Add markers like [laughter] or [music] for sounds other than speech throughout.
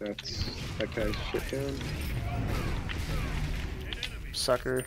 That's that guy's shit down. Sucker.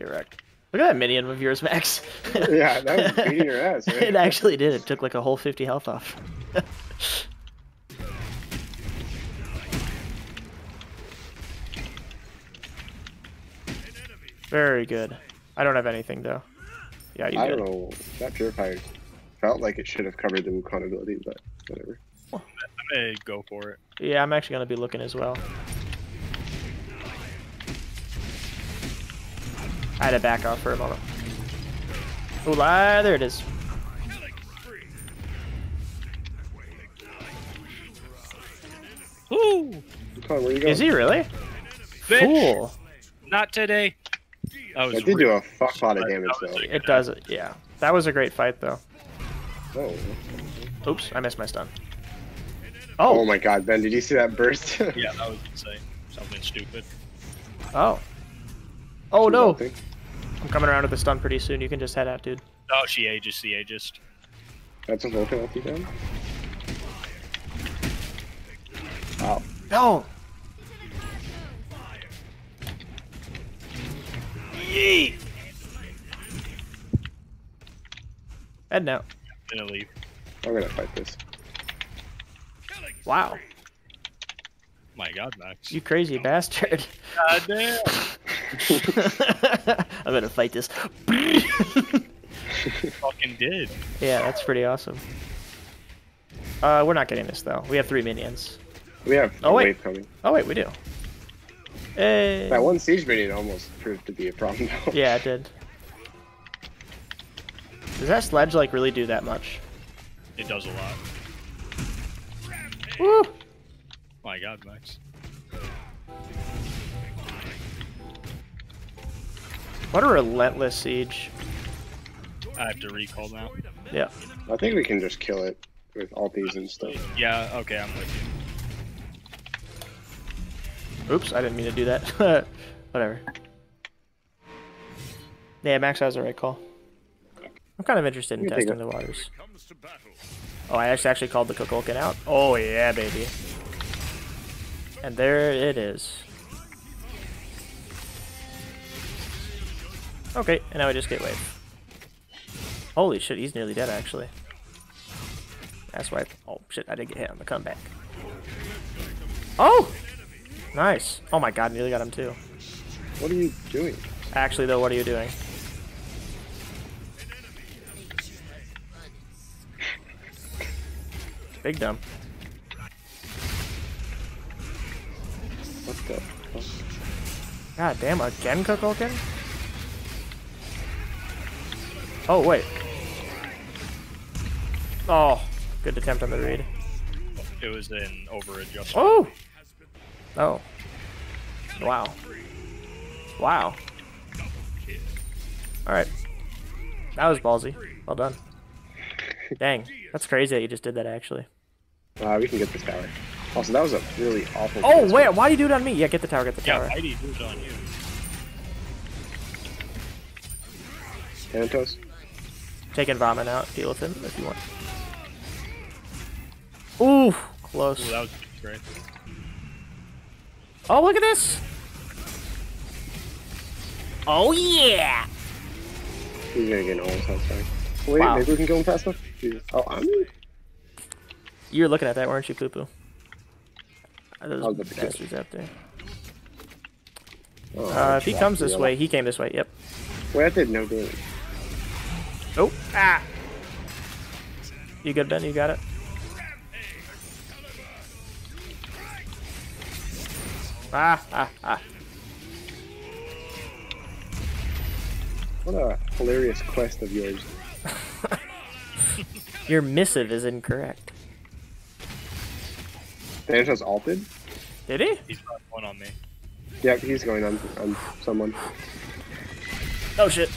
You're wrecked. Look at that minion of yours, Max. [laughs] Yeah, that was beating your ass, right? it actually did. It took like a whole 50 health off. [laughs] Very good. I don't have anything though. Yeah, you I good. don't know. That purifier felt like it should have covered the Wukong ability, but whatever. I'm gonna go for it. Yeah, I'm actually gonna be looking as well. I had to back off for a moment. Ooh, la- there it is. Woo! Wukong, where you going? Is he really? Bitch! Cool. Not today. That was That did do a fuck lot of damage That though. a- It does it, yeah. That was a great fight though. Oh. Oops, I missed my stun. Oh Oh, my god, Ben, did you see that burst? [laughs] Yeah, that was insane. Something stupid. oh. Oh no, I'm coming around with the stun pretty soon. You can just head out, dude. Oh, she ages the ageist. That's a Vulcan ulti down? Wow. No. Yeet. Head now. I'm Gonna leave. I'm gonna fight this. Wow, My God, Max. you crazy bastard. God damn. [laughs] I'm gonna fight this. Fucking did. yeah, that's pretty awesome. Uh, we're not getting this though. We have three minions. We have Oh, a wait. wave coming. Oh wait, we do. Hey. That one siege minion almost proved to be a problem though. [laughs] Yeah, it did. Does that sledge like really do that much? It does a lot. Woo! My God, Max. What a relentless siege. I have to recall now. Yeah. I think we can just kill it with ultis and stuff. Yeah, okay, I'm with you. Oops, I didn't mean to do that. [laughs] Whatever. Yeah, Max has the right call. I'm kind of interested in You take testing it. the waters. Oh, I actually called the Kukulkan out. Oh yeah, baby. And there it is. Okay, and now I just get wave. Holy shit, he's nearly dead actually. That's why. Oh shit, I did get hit on the comeback. Oh, nice. Oh my god, nearly got him too. What are you doing? Actually, though, what are you doing? Big dumb. What the fuck? God damn, again Kukulkan? Oh, wait. Oh, good attempt on the read. It was an over adjustment. Oh! Oh. Wow. Wow. Alright. That was ballsy. Well done. Dang. That's crazy that you just did that, actually. Uh, we can get this tower. Also, that was a really awful. Oh, wait, why do you do it on me? Yeah, get the tower, get the Yeah, tower. Mighty who's on you. Thanatos? Taking Vomit out. Deal with him if you want. Ooh, close. Ooh, that was great. Oh, look at this. Oh, yeah. He's gonna get an all sounds fine. Wait, Wow. maybe we can go in fast enough? Jesus. Oh, I'm You were looking at that, weren't you, Poo Poo? Are Those I'll the kill. bastards out there. oh, Uh, if he comes this yellow. way, he came this way. Yep. Wait, that did no damage. Oh, ah. You good, Ben? You got it? Ah, ah, ah. What a hilarious quest of yours. Your missive is incorrect. Thanatos alted? Did he? He's got one on me. Yep, he's going on on someone. Oh shit.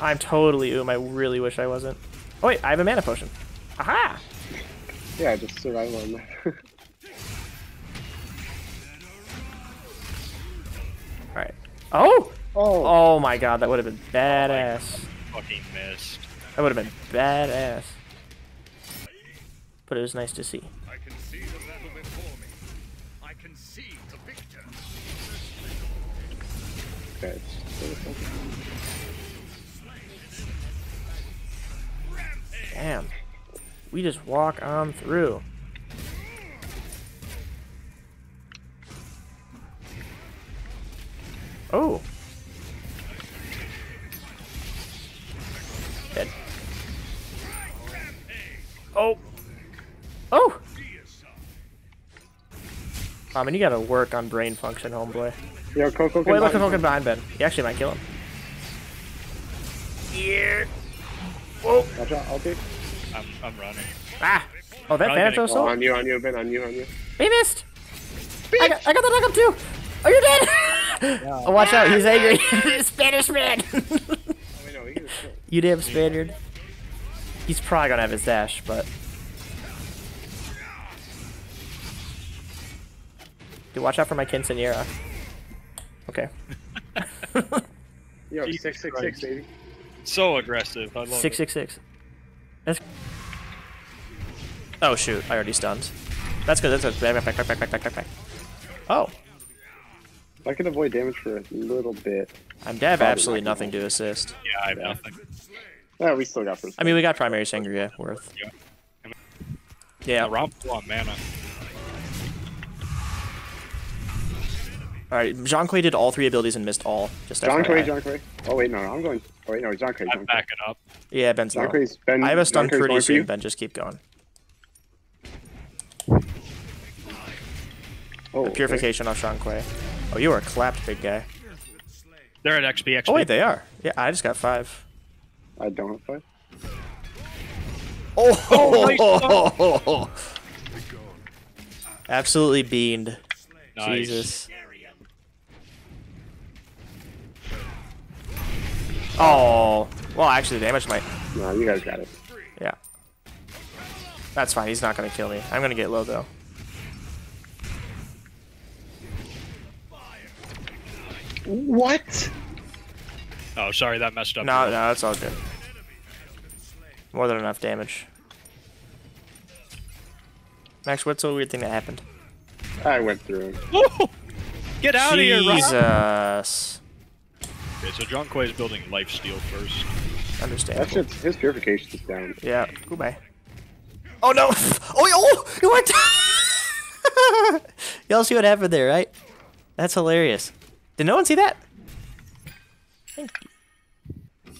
I'm totally oom. I really wish I wasn't. Oh wait, I have a mana potion. Aha! Yeah, I just survive on that. [laughs] Alright. Oh! oh, Oh my god, that would have been oh, badass. Fucking missed. That would have been badass. But it was nice to see. I can see the battle before me. I can see the victor. Okay. Damn. We just walk on through. Oh. I mean, you gotta work on brain function, homeboy. Yo, Kukulkan Wait, look, buy- look, look behind Ben. You actually might kill him. Yeah. Whoa. Watch out, I'll take. I'm, I'm running. Ah. Oh, that Probably gonna Thanatos Oh, on you, on you, Ben, on you, on you. He missed. I got, I got the knockup too. Oh, you're dead. oh, watch out. He's angry. [laughs] Spanish man. Oh, wait, no, he can just you damn Spaniard. He's probably gonna have his dash, but. Dude, watch out for my quinceanera. Okay. Yo, Jesus six, six, Christ. baby. So aggressive. I love Six it. six six. That's. Oh shoot! I already stunned. That's good. That's good. Back back back back back back back back. Oh, I can avoid damage for a little bit. I'm dead. Probably Absolutely nothing to assist. Yeah, I have nothing. Yeah, we still got first. I mean, we got primary Sangria worth. Yeah. Yeah. Yeah, Romp on mana. All right. Zhong Kui did all three abilities and missed all. Just John FYI. Quay, Zhong Kui. Oh wait, no, no, I'm going. Oh wait, no, Zhong Kui, I'm backing up. Yeah, Ben's John low. Quay's Ben. I have a stun John pretty soon, you. Ben. Just keep going. Oh, okay. Purification off Zhong Kui. Oh, you are clapped, big guy. They're at XP. XP. Oh wait, they are. Yeah, I just got five. I don't have five. Oh, oh [laughs] absolutely beaned. Nice. Jesus. Oh, well, actually, the damage might. No, you guys got it. Yeah. That's fine. He's not gonna kill me. I'm gonna get low though. What? Oh, sorry, that messed up. No, no, that's all good. More than enough damage. Max, what's the weird thing that happened? I went through. him. [laughs] Get out of here, Jesus. Okay, so Zhong Kui is building life steal first. That Understandable. shit's his purification is down. Yeah. Goodbye. Oh no! Oh, oh! It worked! Y'all see what happened there, right? That's hilarious. Did no one see that? Thank you.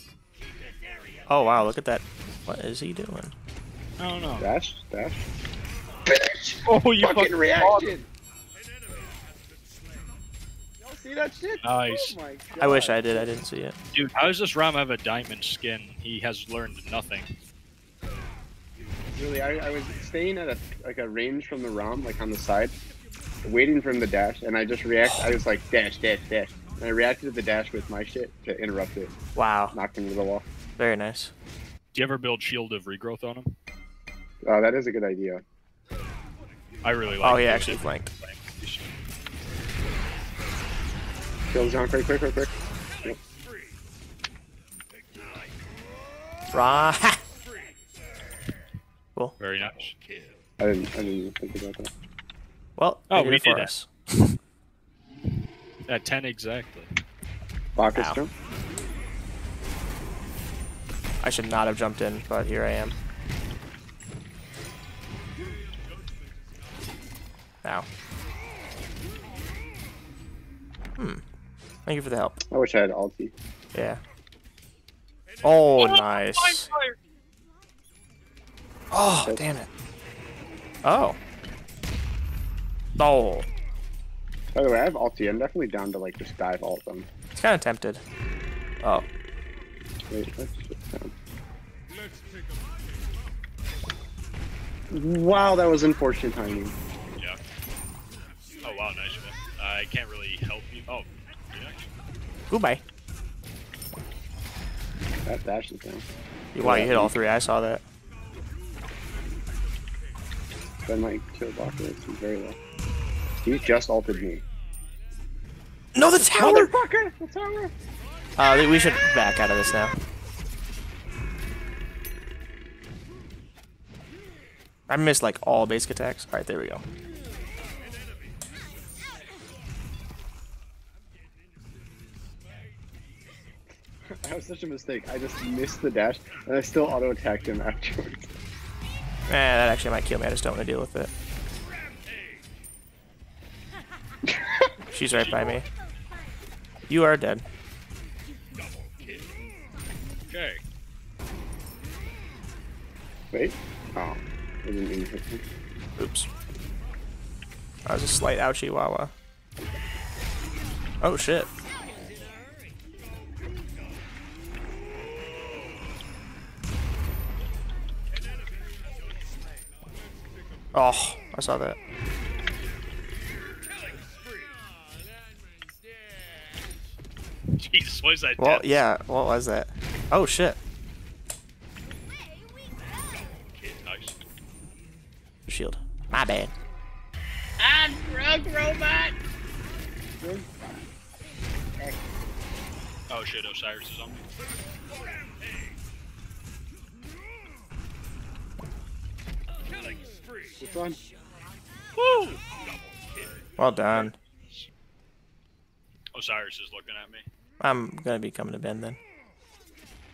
Oh wow! Look at that. What is he doing? I don't know. Dash, dash. Oh, you Fucking fucking reaction. Y'all see that shit? Nice. Oh my god. I wish I did. I didn't see it. Dude, how does this Ram have a diamond skin? He has learned nothing. Really, I, I was staying at a like a range from the Ram, like on the side, waiting for him to dash, and I just react. I was like dash, dash, dash, and I reacted to the dash with my shit to interrupt it, Wow. knocked him to the wall. Very nice. Do you ever build Shield of Regrowth on him? Oh, that is a good idea. I really oh, like Oh, he those. actually flanked. Kill John quick, quick, quick, quick. Yep. Ra. Cool. Very nice. I didn't, I didn't even think about that. Well, Oh, we did it. us. At 10 exactly. Bacchus jump. I should not have jumped in, but here I am. Now. Hmm. Thank you for the help. I wish I had ulti. Yeah. Oh, nice. Oh, damn it. Oh. Oh. By the way, I have ulti. I'm definitely down to like just dive ult them. It's kind of tempted. Oh. Wait, let's just down. Wow, that was unfortunate timing. Yeah. Oh, wow, nice one. I can't really Goodbye. That dash thing. down. You hit all three. I saw that. That might kill Bakura. Very low. He just altered me. No, the tower! Motherfucker! The tower! Uh, we should back out of this now. I missed like all basic attacks. Alright, there we go. [laughs] That was such a mistake. I just missed the dash, and I still auto attacked him afterwards. [laughs] Eh, that actually might kill me. I just don't want to deal with it. [laughs] She's right by me. You are dead. Okay. Wait. Oh, I didn't mean to hit him. Oops. That was a slight ouchie wawa. Oh shit. Oh, I saw that. [laughs] Jesus, what is that? Well, death? yeah, what was that? Oh shit. Nice. Shield. My bad. I'm drug robot. Oh shit, Osiris is on me. Killing spree. Which one? Woo! Well done. Osiris is looking at me. I'm gonna be coming to Ben then.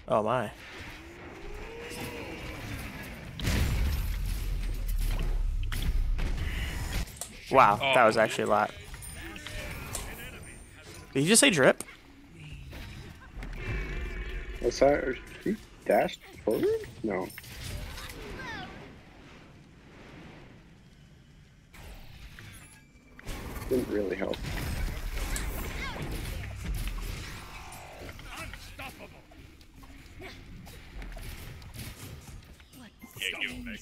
Oh my. Wow, oh, that was actually a lot. Did you just say drip? Osiris, he dashed forward? No. Didn't really help. Unstoppable. Yeah, give him back.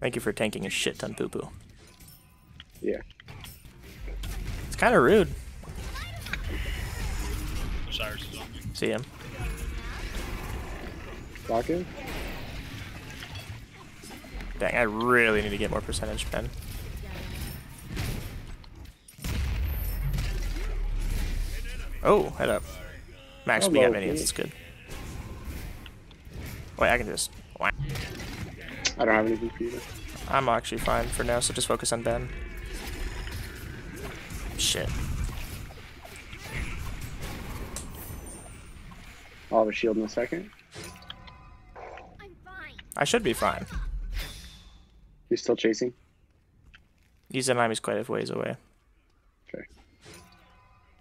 Thank you for tanking a shit ton poo poo. Yeah. It's kind of rude. Osiris is on me. See him. Lock in? Dang, I really need to get more percentage, Ben. Oh, head up. Max Hello, at minions, Pete. it's good. Wait, I can just. I don't have any you. to- I'm actually fine for now, so just focus on Ben. Shit. I'll have a shield in a second. I'm fine. I should be fine. He's still chasing. Izanami's quite a ways away.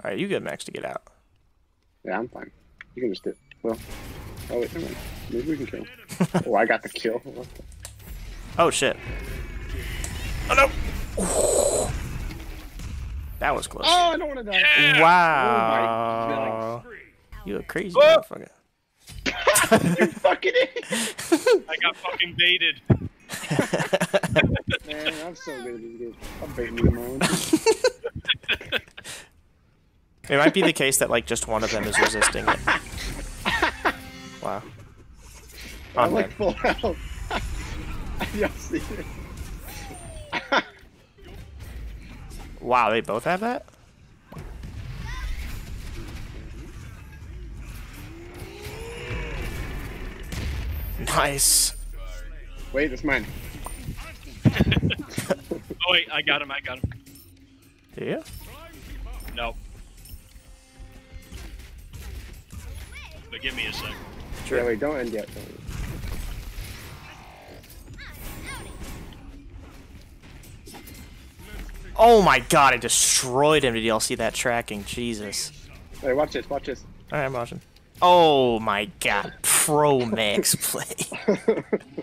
Okay. Alright, you get Max to get out. Yeah, I'm fine. You can just do Well. Oh, wait, never mind. Maybe we can kill. oh, I got the kill. [laughs] Oh shit. Oh no! That was close. Oh, I don't want to die. wow. Oh, Spree. You a crazy Oh! motherfucker. [laughs] you fucking idiot. [laughs] I got fucking baited. Man, I'm so good at this game. I'm baiting you, man. It might be the case that like just one of them is resisting it. [laughs] Wow. On I'm like Ben. full health. Y'all see it? [laughs] Wow, they both have that? Nice. Wait, it's mine. [laughs] Oh wait, I got him. I got him. Yeah. No. But give me a sec. Yeah, wait, don't end yet. Don't. Oh my god, I destroyed him. Did y'all see that tracking? Jesus. Wait, watch this, watch this. Alright, I'm watching. Oh my god. Pro max play. [laughs]